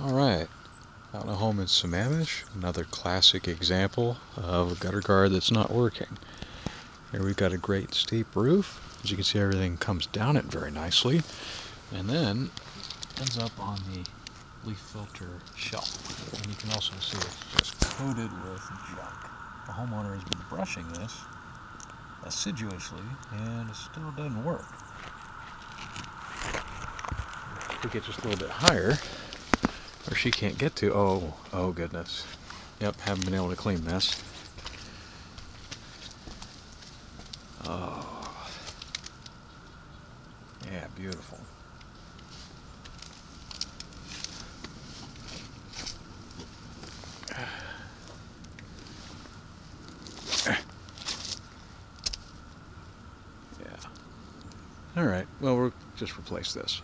Alright, out a home in Sammamish, another classic example of a gutter guard that's not working. Here we've got a great steep roof. As you can see everything comes down it very nicely. And then ends up on the LeafFilter shelf. And you can also see it's just coated with junk. The homeowner has been brushing this assiduously and it still doesn't work. If We get just a little bit higher or she can't get to. Oh, oh goodness. Yep, haven't been able to clean this. Oh. Yeah, beautiful. Yeah. Alright, well, we'll just replace this.